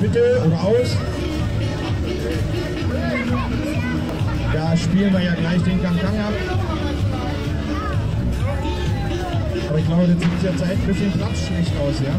Bitte oder aus. Da spielen wir ja gleich den Kang-Kang ab. Aber ich glaube, das sieht jetzt ein bisschen platzschlecht aus, ja?